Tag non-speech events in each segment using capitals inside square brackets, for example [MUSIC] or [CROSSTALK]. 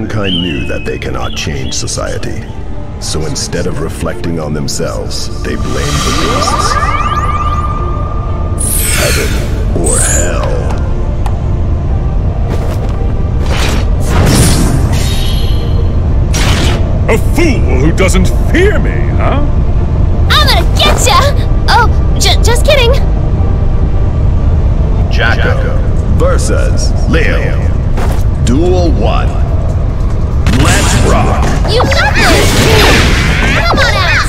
Mankind knew that they cannot change society. So instead of reflecting on themselves, they blamed the beasts. Heaven or hell. A fool who doesn't fear me, huh? I'm gonna get ya! Oh, j just kidding. Jack-O versus Leo. Duel 1. Let's rock! You got this! Come on out!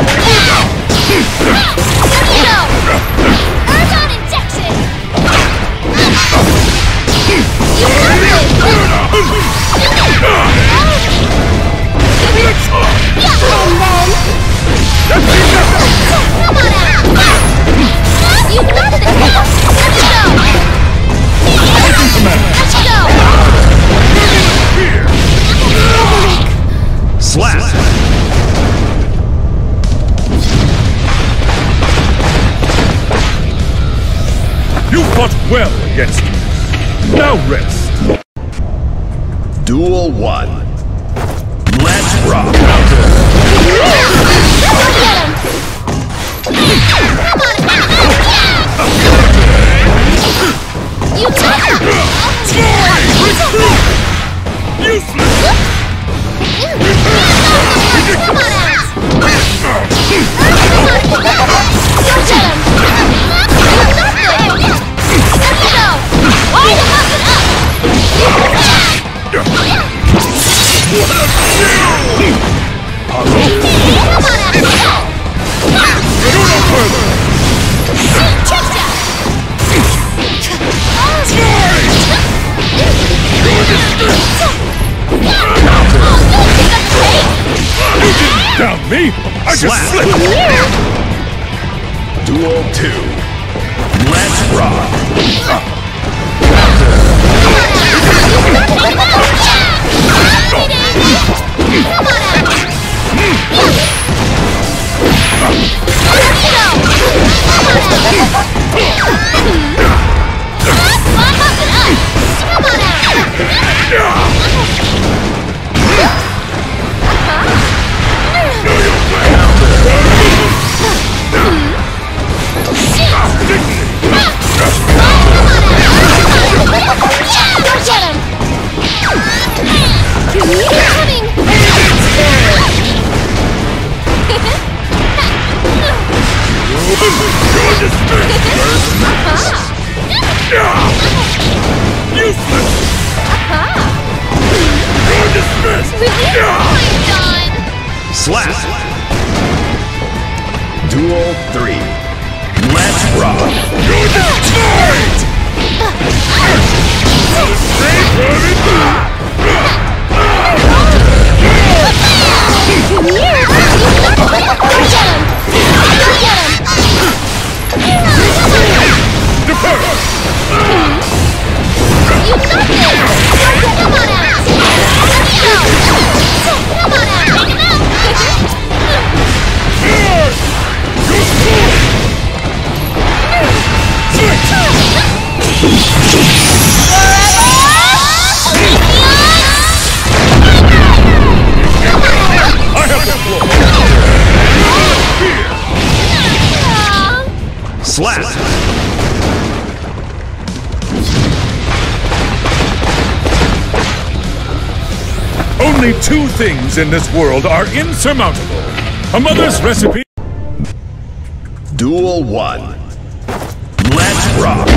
Oopsie You Only two things in this world are insurmountable. A mother's recipe... Duel 1. Let's rock!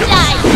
Come on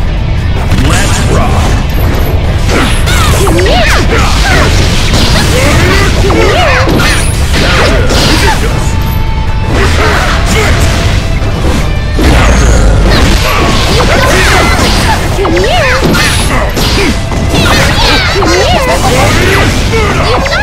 You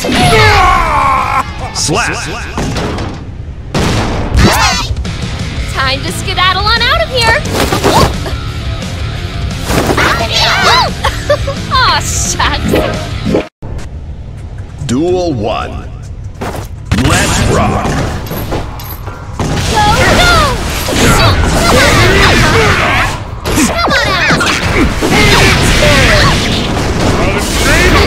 Slap! Time to skedaddle on out of here! [LAUGHS] Aw, shucks! Duel 1. Let's rock! Go, go! [LAUGHS] Come on out! Really?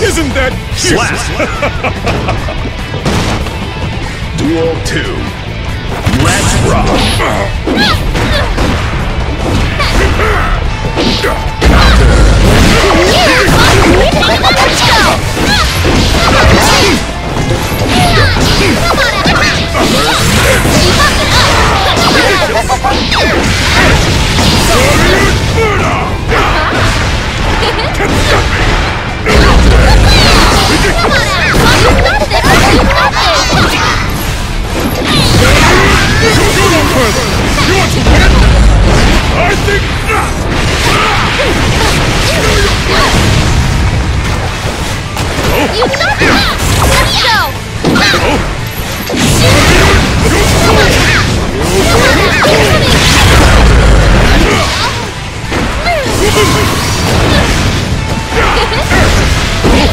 Isn't that cute? Slap! [LAUGHS] Duel 2. Let's rock! You want to win? I Boom!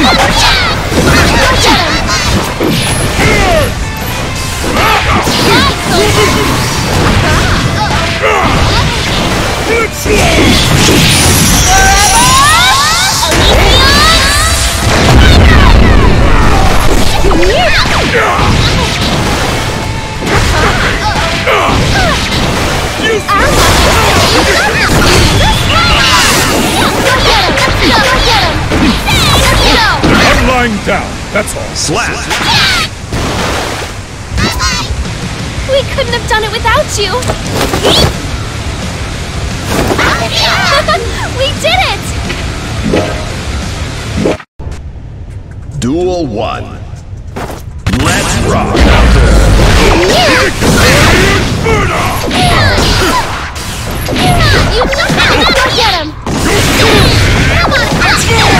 Yeah! Him! You got this! down, that's all. Slap! We couldn't have done it without you! [LAUGHS] we did it! Duel 1. Let's rock! You knocked him! Go get him! Come on!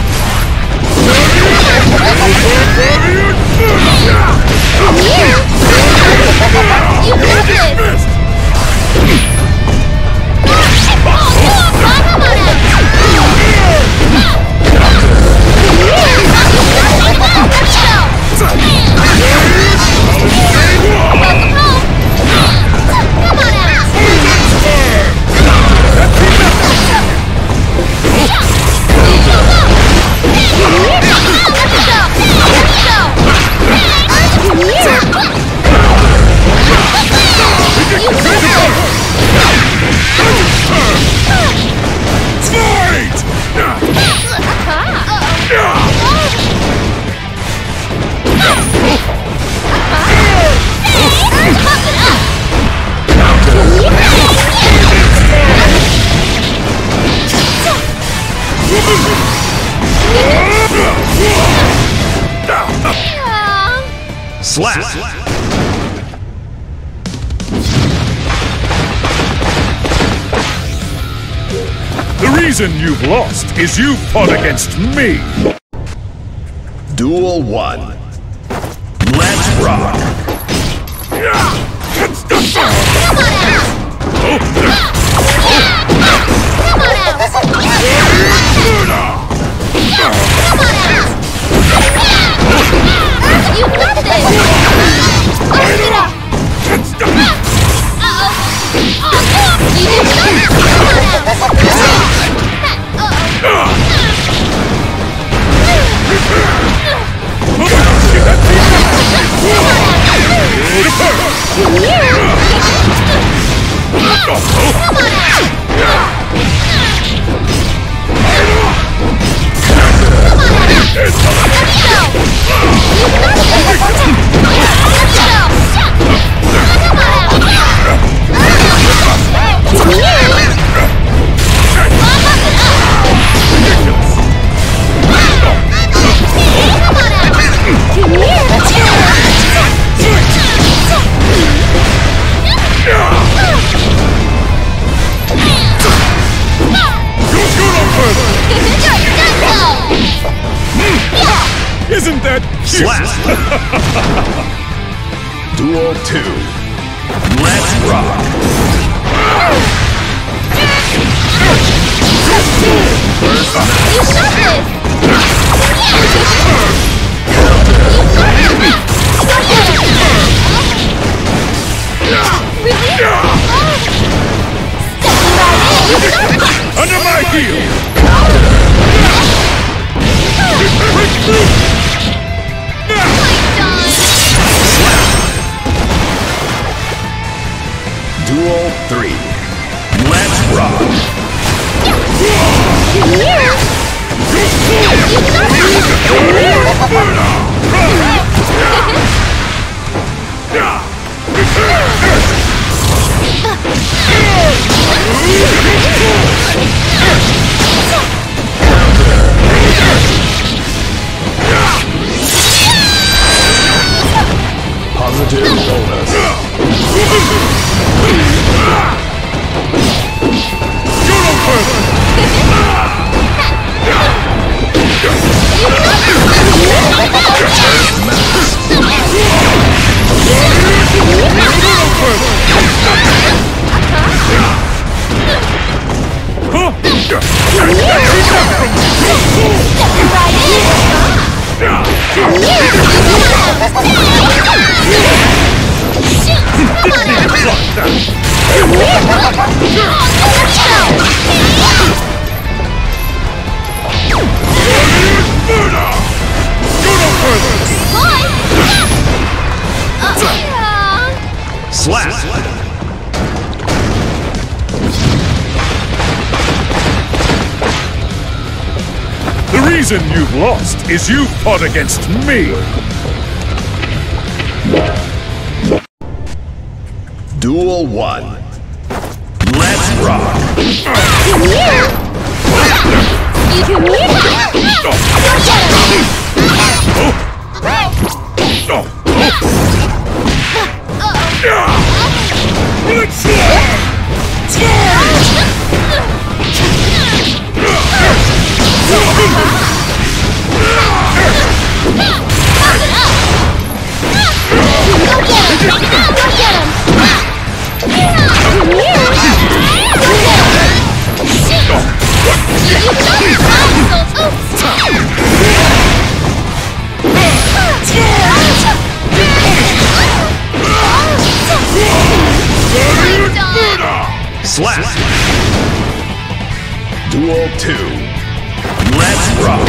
You got this! Is you fought against me! Duel 1. Let's rock! You got this! Open it up! Uh-oh! You did not! Come on Isn't that cute? [LAUGHS] Duel 2. Let's rock! [LAUGHS] You got this! Really? Under my heel! Duel 3. Let's rock! Is you fought against me! Duel 1. Let's rock! Let's rock! Slap! Duel 2. Let's rock!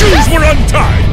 Shoes were untied!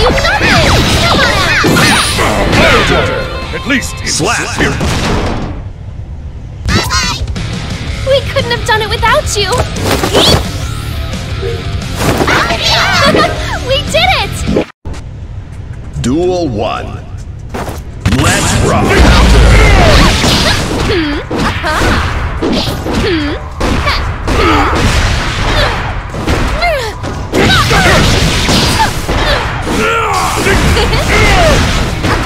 your place! At least in Slap. spirit. We couldn't have done it without you! [LAUGHS] we did it! Duel 1. Let's rock! [LAUGHS] [LAUGHS]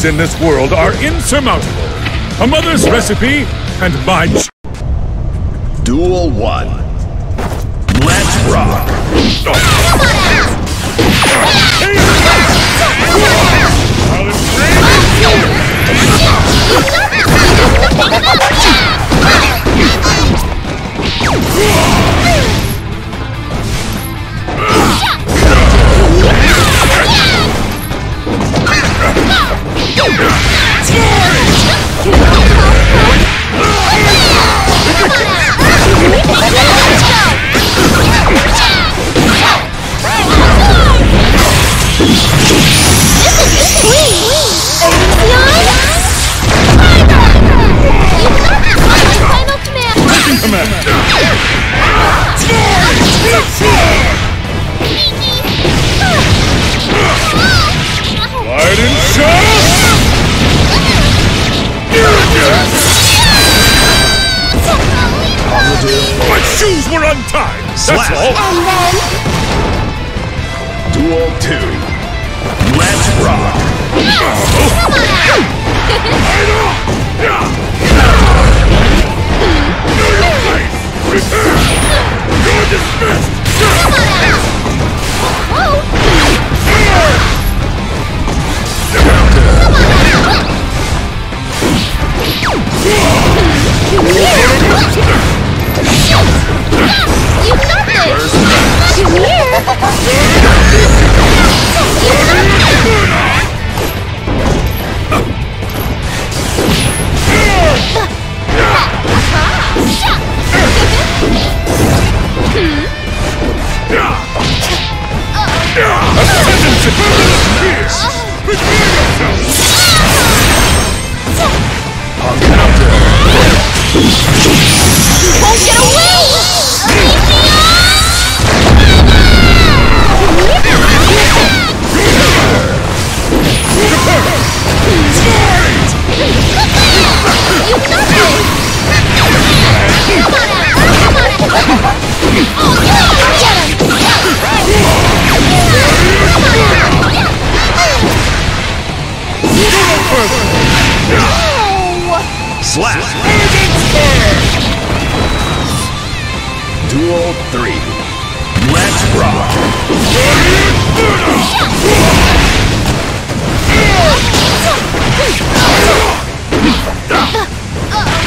odds in this world are insurmountable. A mother's recipe, and by... Duel 1. Let's rock! Oh.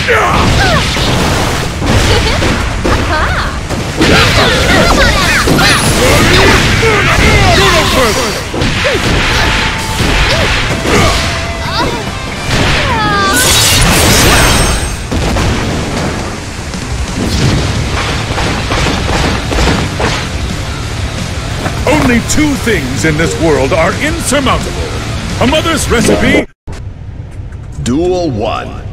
Only two things in this world are insurmountable. A mother's recipe... Duel 1.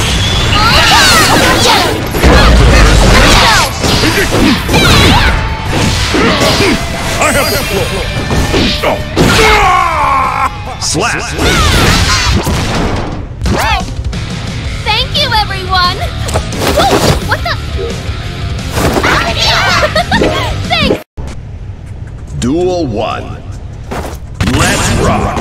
I have the floor! Slap! Thank you, everyone! Whoa, what the? [LAUGHS] Thanks! Duel 1. Let's rock!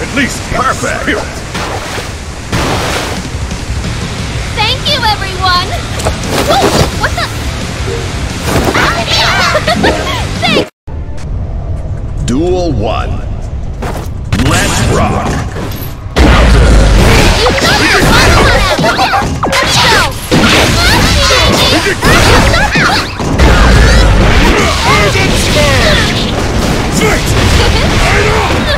At least Perfect. Thank you, everyone! Whoa, what the? [LAUGHS] Thanks! Duel 1. Let's rock! You got this! Let's go! Fight! [LAUGHS]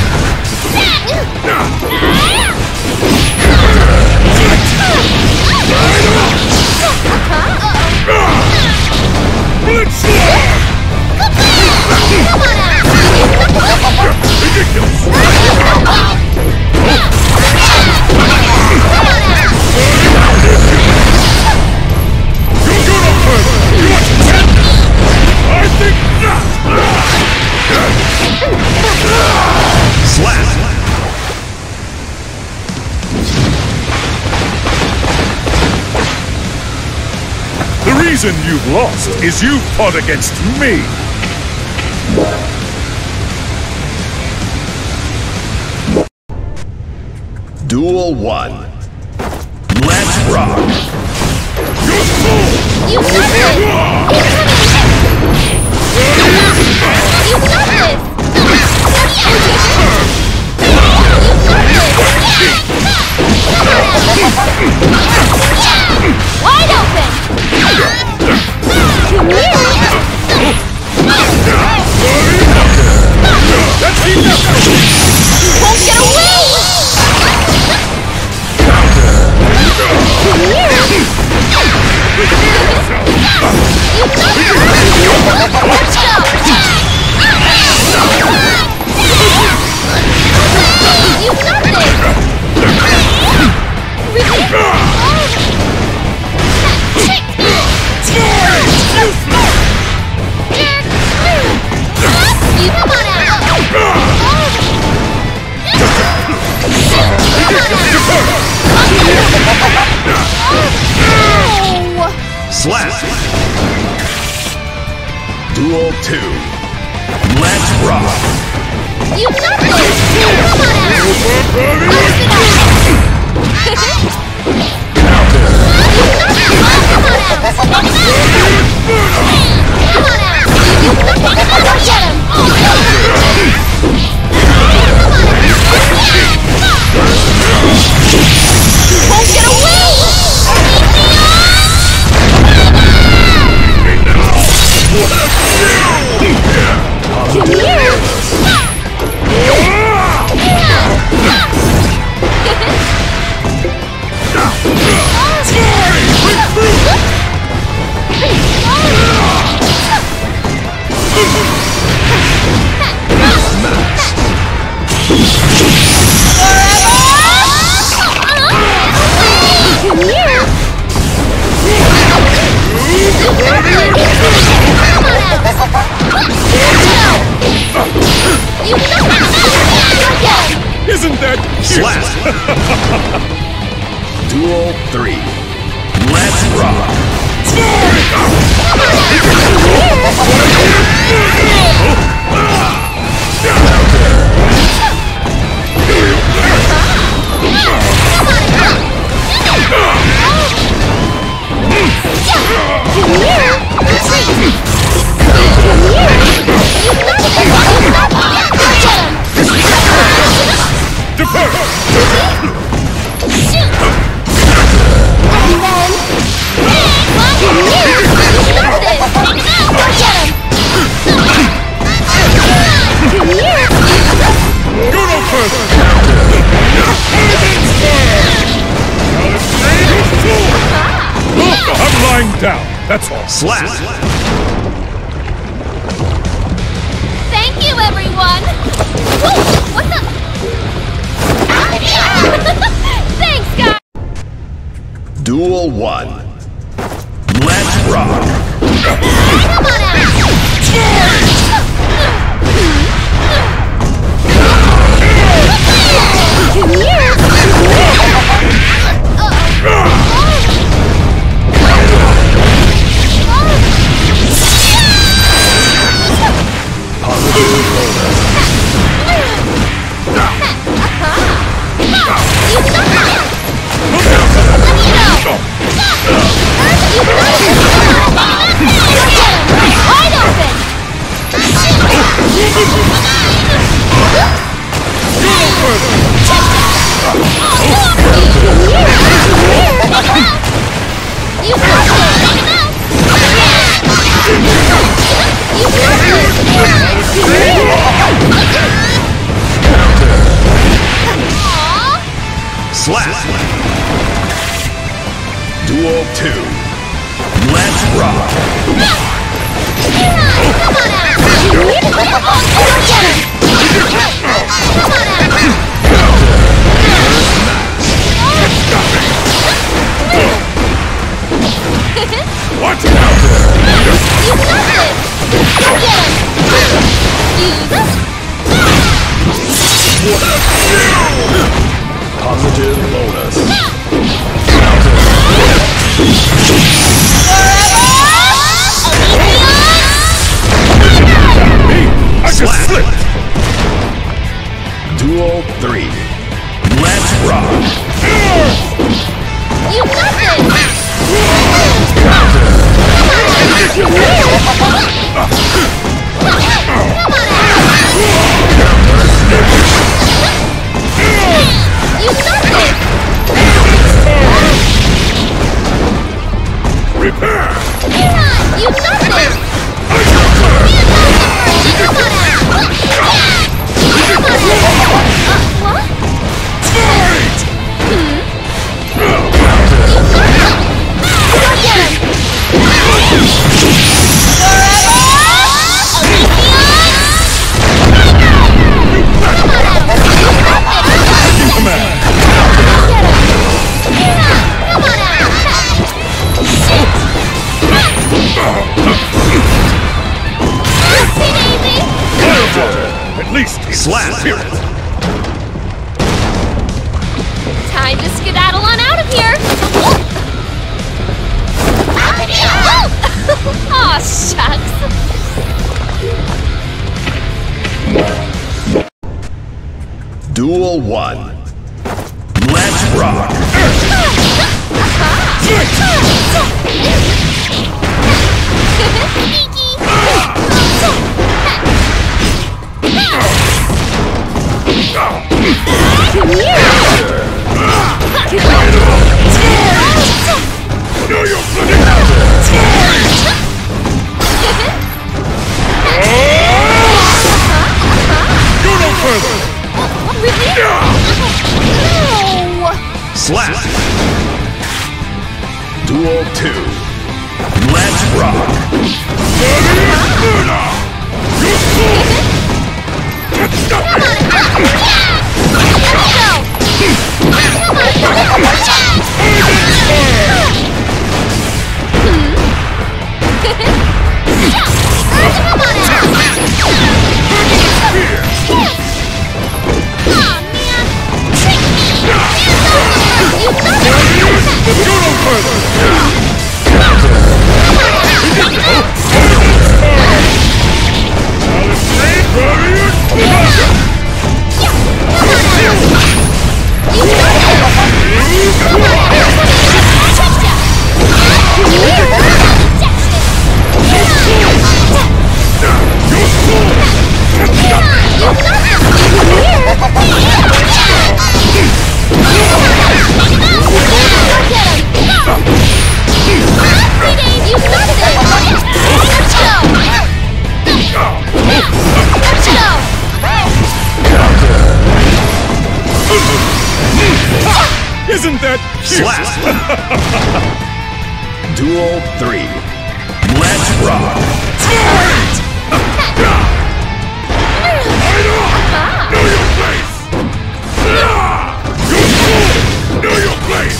Ooh! Slap! The reason you've lost is you fought against me! Duel 1. Let's rock! You're full! You got it! Wide Slap! Thank you, everyone! Whoa, what the? Ah, [LAUGHS] Thanks, guys! Duel 1. Slap! Duel 2. Let's rock! Come on out! Go get him! Come on out! What? You got this! Go get him! Positive bonus. Forever! Dual Slip. Duel 3. Let's rock! You got Repair! You got it. I got! You got it. Come Isn't that cute? Slap! Duel 3. Let's rock! Fight! Fight on! Know your place! You fool! Know your place!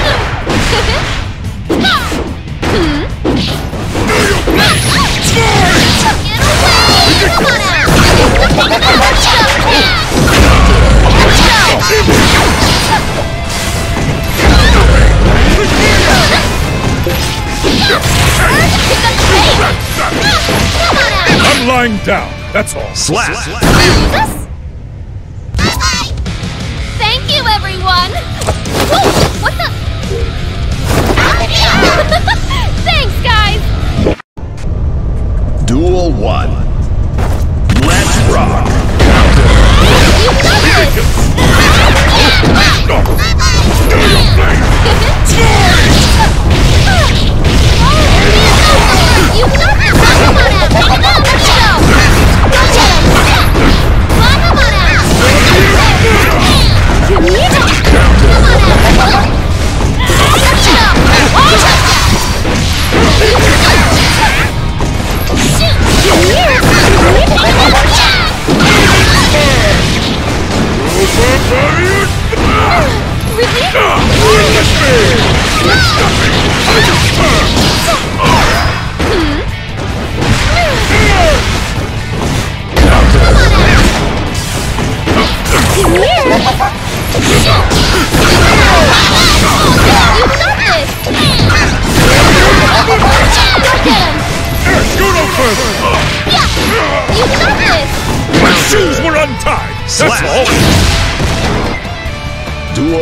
I'm lying down, that's all. Slap! Thank you, everyone! Whoa, what the? [LAUGHS] Thanks, guys! Duel 1. Your place! [LAUGHS] You Really? Witness me! Nothing! I just turn! Come on out! Go no further! My shoes were untied! That's all!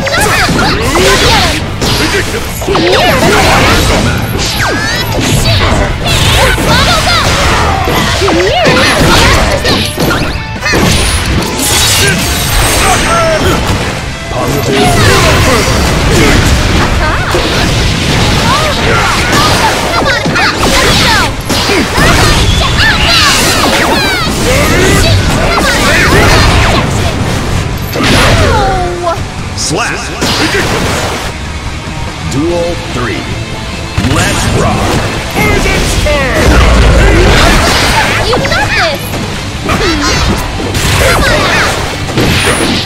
at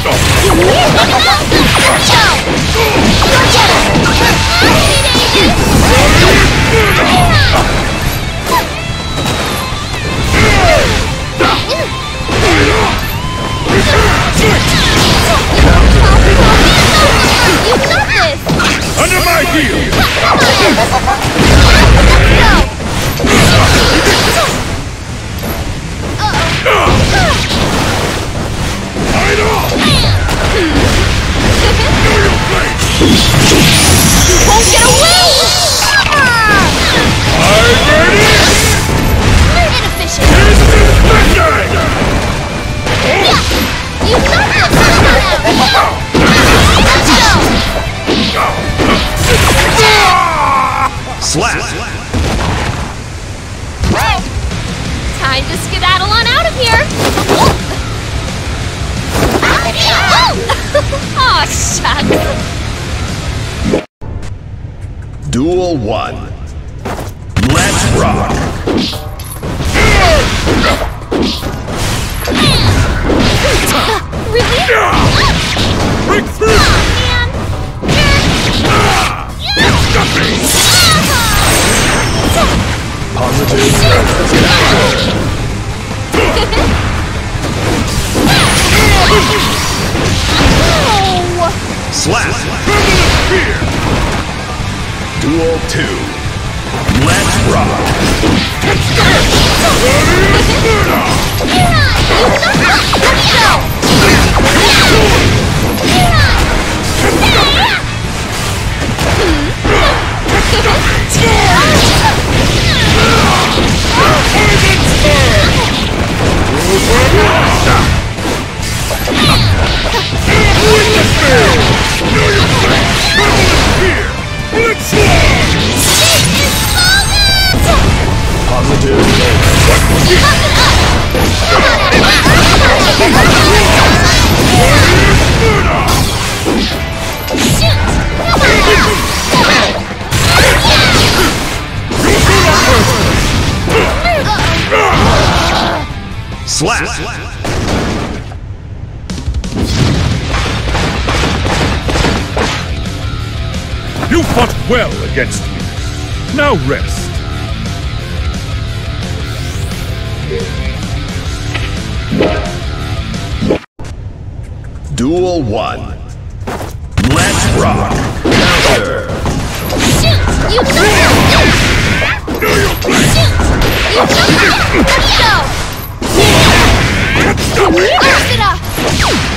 Under my heel! Fight off! Your place! Won't get away! I'm ready! Inefficient! Instant victory! You this! Go! Slap. Time to skedaddle on out of here! [LAUGHS] Oh, Aw, shucks! Duel 1. Let's rock. Fear! Blitz You fought well against me. Now rest. Duel 1. Let's rock. Counter. Shoot! You got it! Place! You got it! Let's go! Burst it up!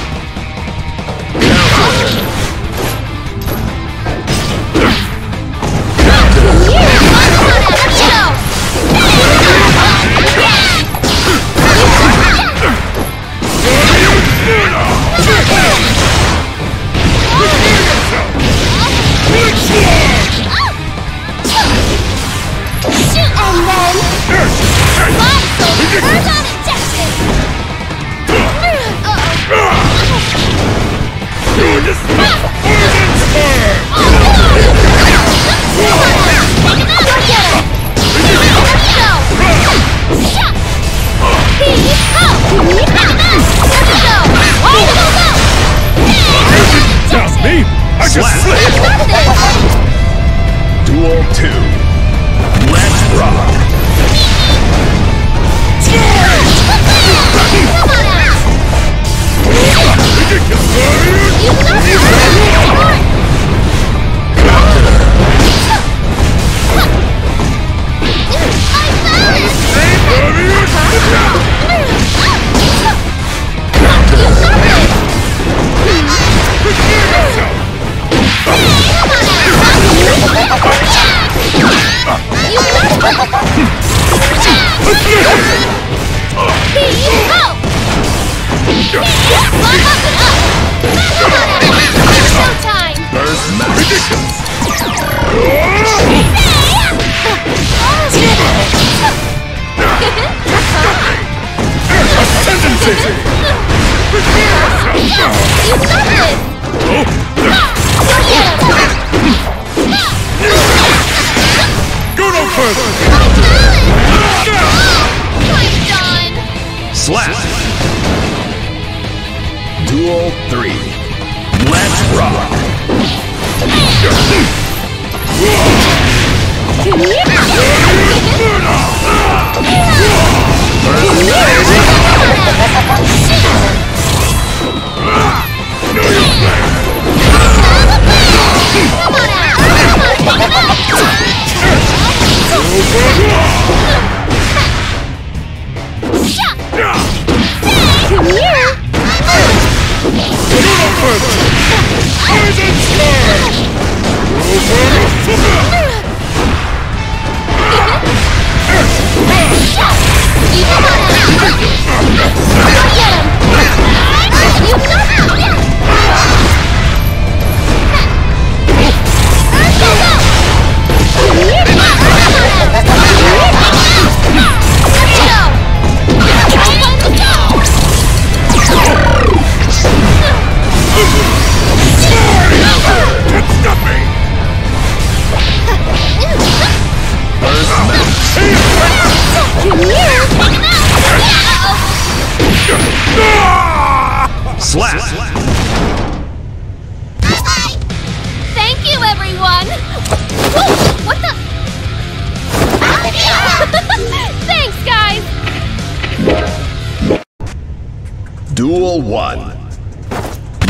one.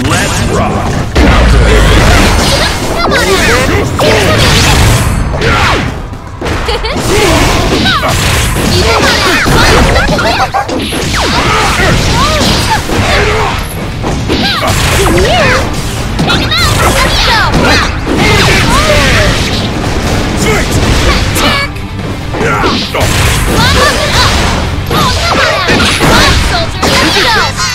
Let's rock! Let's go!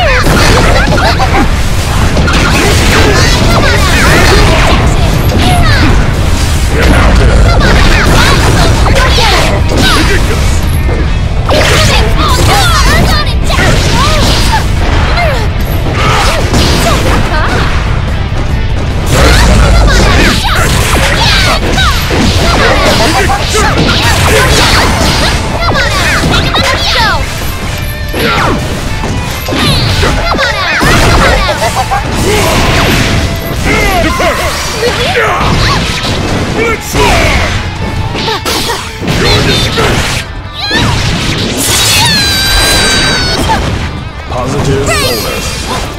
Positive.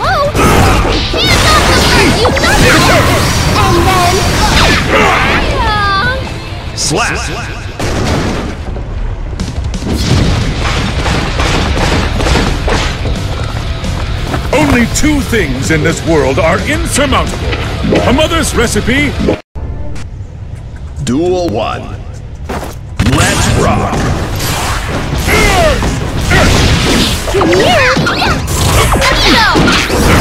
Whoa! The you! And then... Slap! Only two things in this world are insurmountable. A mother's recipe... Duel 1 rock. Come!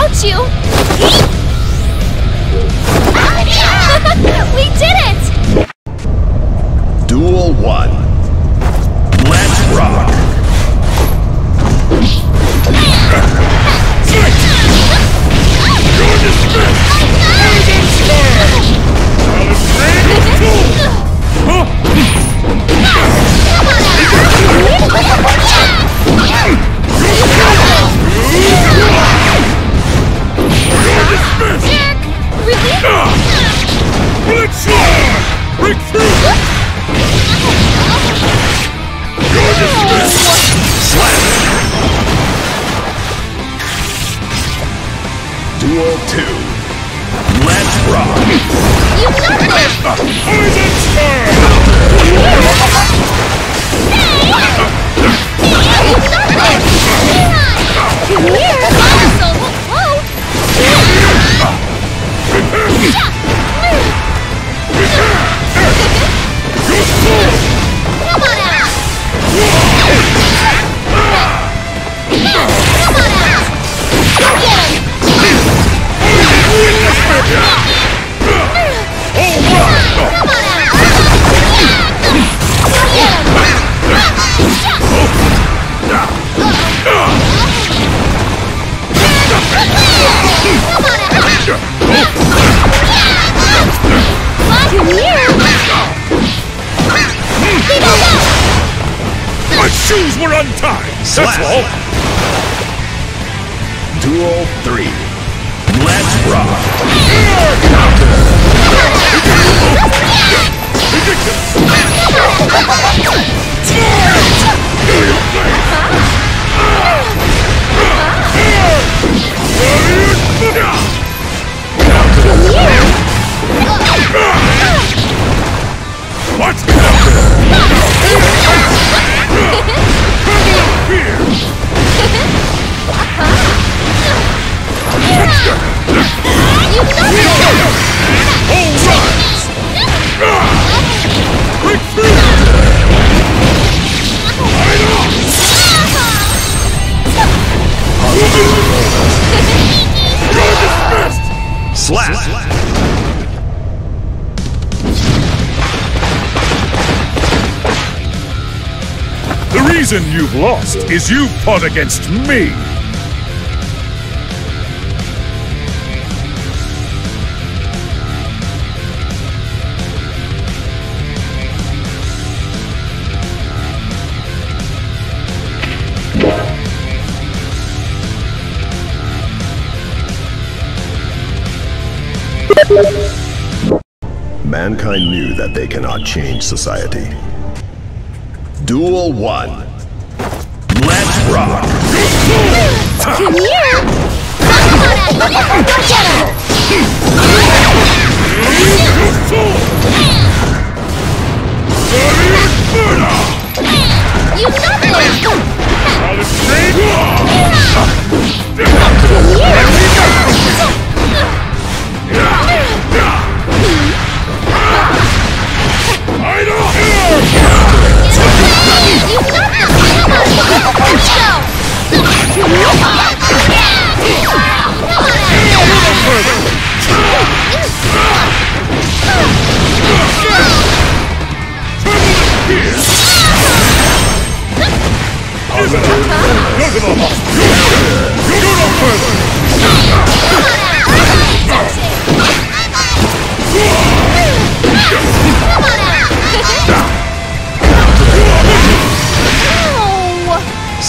without you! [LAUGHS] we did it! Duel 1 Slap! Slap. The reason you've lost is you fought against me! Mankind knew that they cannot change society. Duel 1. Let's rock! You nothing! You go no further!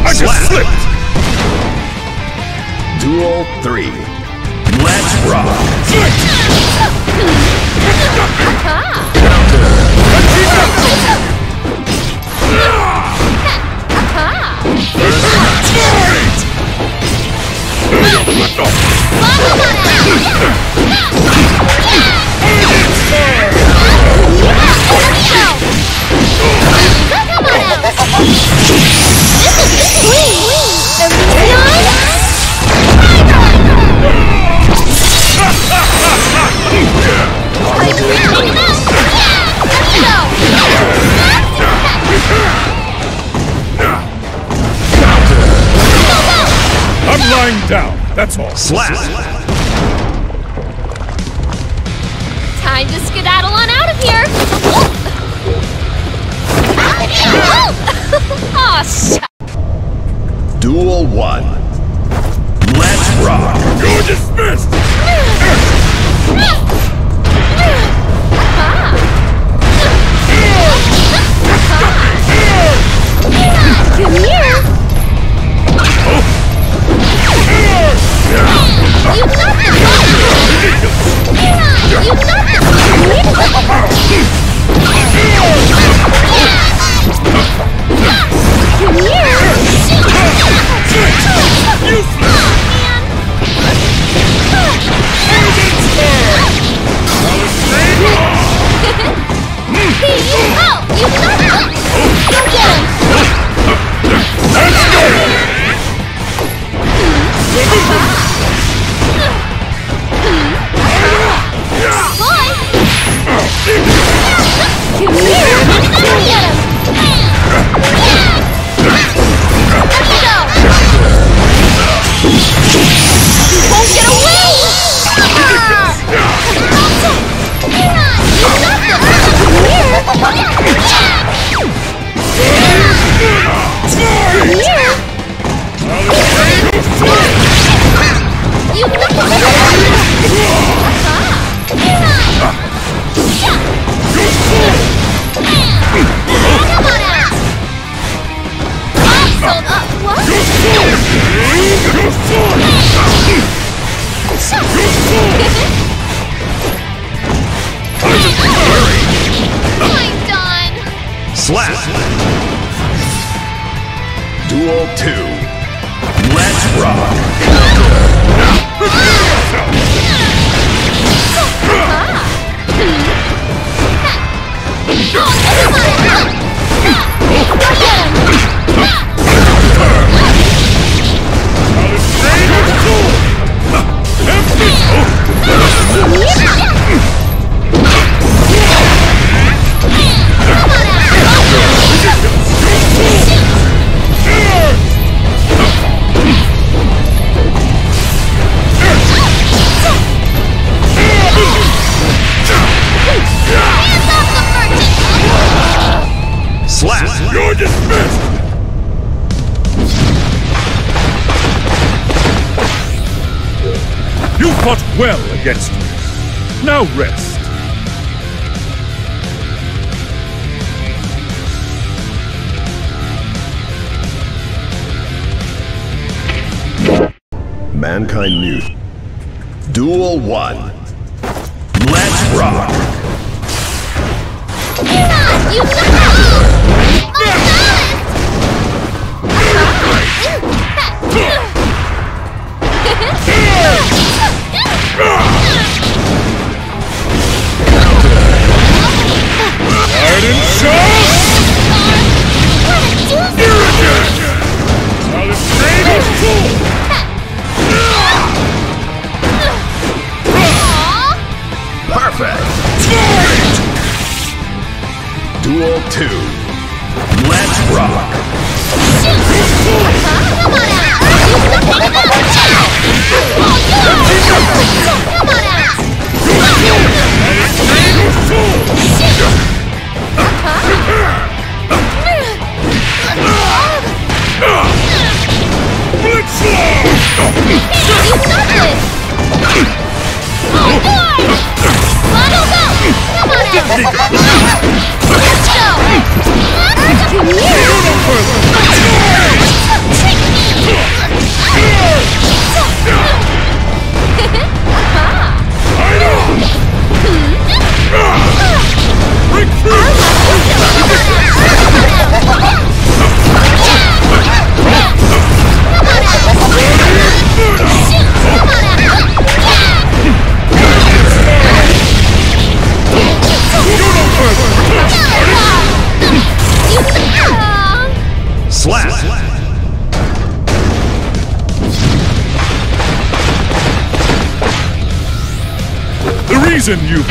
I just slipped! Duel 3. Let's rock! I'm lying down, that's all. Time two. against me. Now rest. Mankind knew. Duel 1.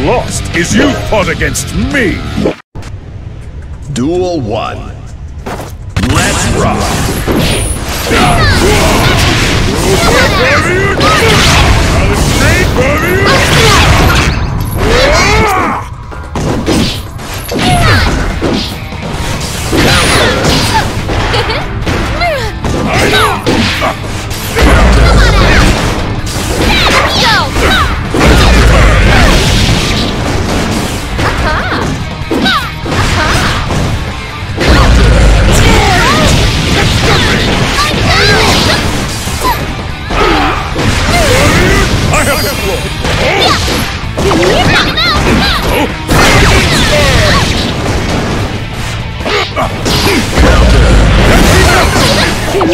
lost is you fought against me! Duel 1. Let's rock! You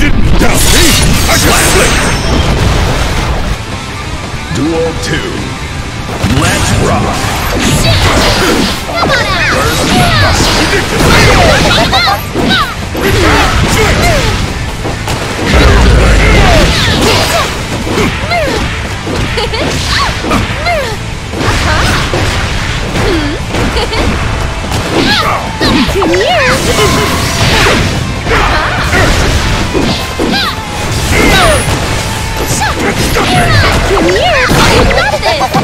did Duel 2. Let's rock! Come here! Stop me! Come here! Stop this!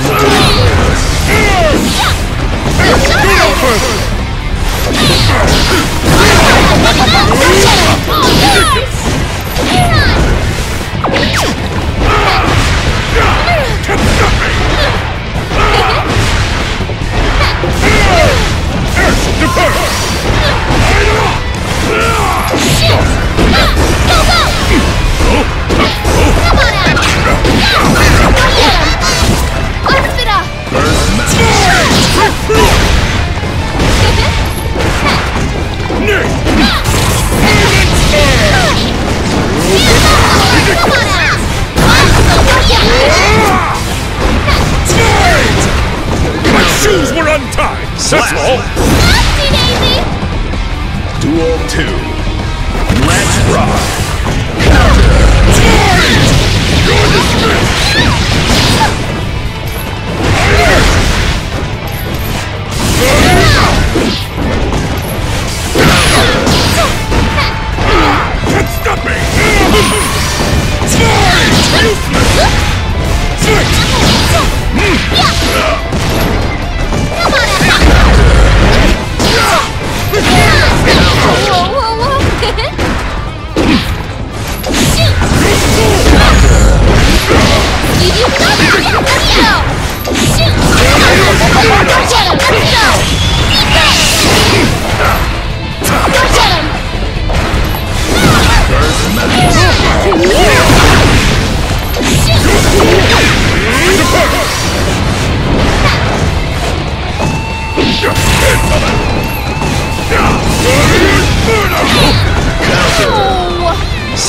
on the Defense! Fight off! My shoes were untied! That's all! Daisy! 2. Let's rock!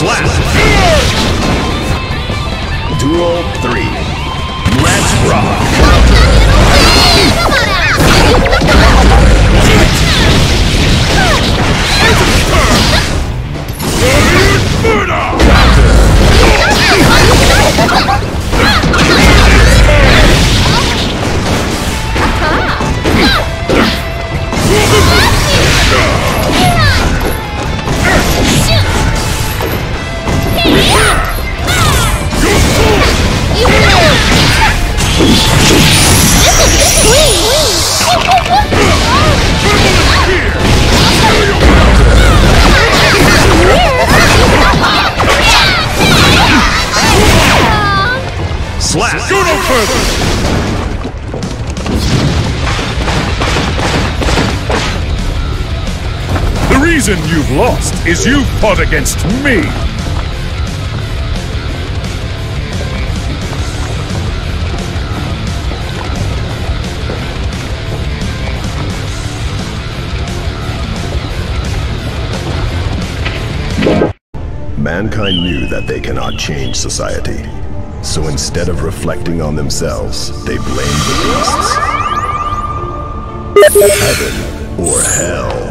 Nothing! Is you've fought against me! Mankind knew that they cannot change society. So instead of reflecting on themselves, they blamed the beasts. Heaven or hell.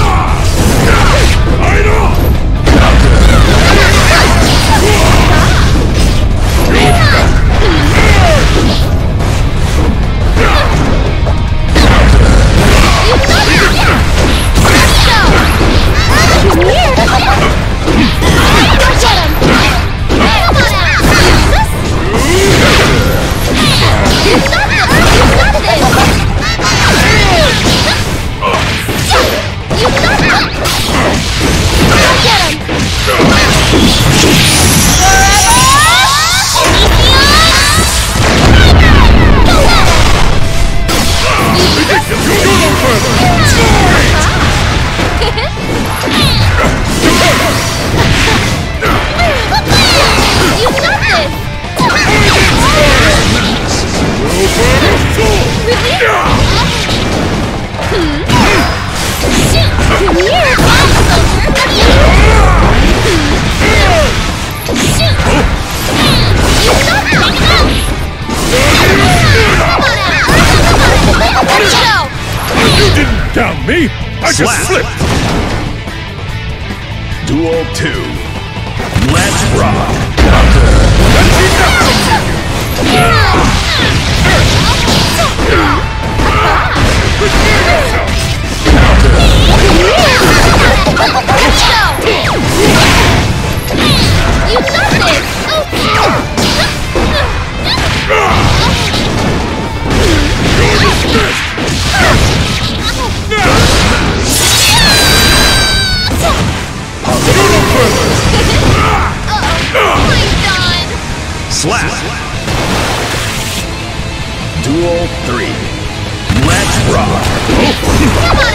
Slap. Duel 2. Slap. Duel 3. Let's rock. Out!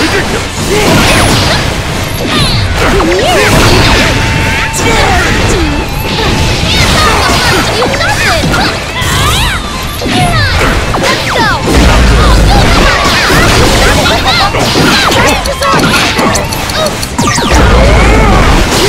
Ridiculous!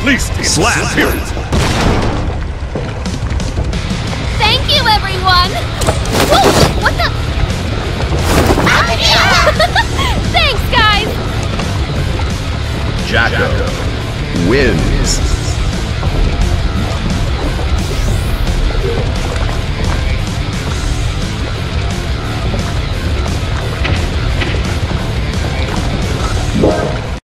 At least in Slap. spirit. Thank you, everyone! Whoa, what the? Ah, [LAUGHS] Thanks, guys! Jack-O wins.